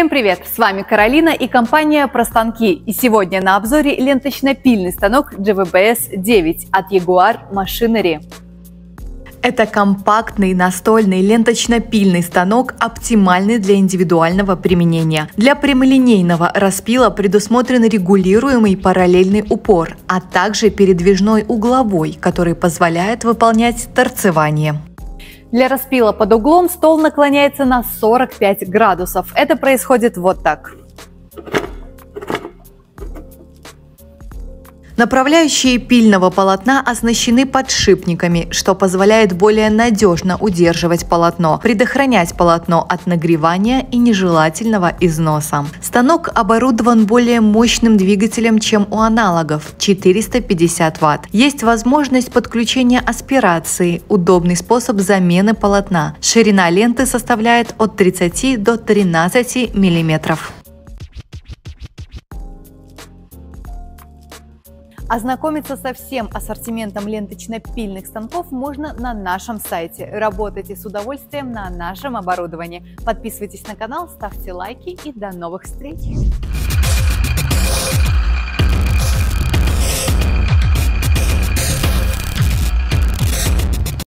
Всем привет! С вами Каролина и компания «Простанки». И сегодня на обзоре ленточно-пильный станок GVBS 9 от Jaguar Machinery. Это компактный настольный ленточно-пильный станок, оптимальный для индивидуального применения. Для прямолинейного распила предусмотрен регулируемый параллельный упор, а также передвижной угловой, который позволяет выполнять торцевание. Для распила под углом стол наклоняется на 45 градусов. Это происходит вот так. Направляющие пильного полотна оснащены подшипниками, что позволяет более надежно удерживать полотно, предохранять полотно от нагревания и нежелательного износа. Станок оборудован более мощным двигателем, чем у аналогов – 450 Вт. Есть возможность подключения аспирации – удобный способ замены полотна. Ширина ленты составляет от 30 до 13 миллиметров. Ознакомиться со всем ассортиментом ленточно-пильных станков можно на нашем сайте. Работайте с удовольствием на нашем оборудовании. Подписывайтесь на канал, ставьте лайки и до новых встреч!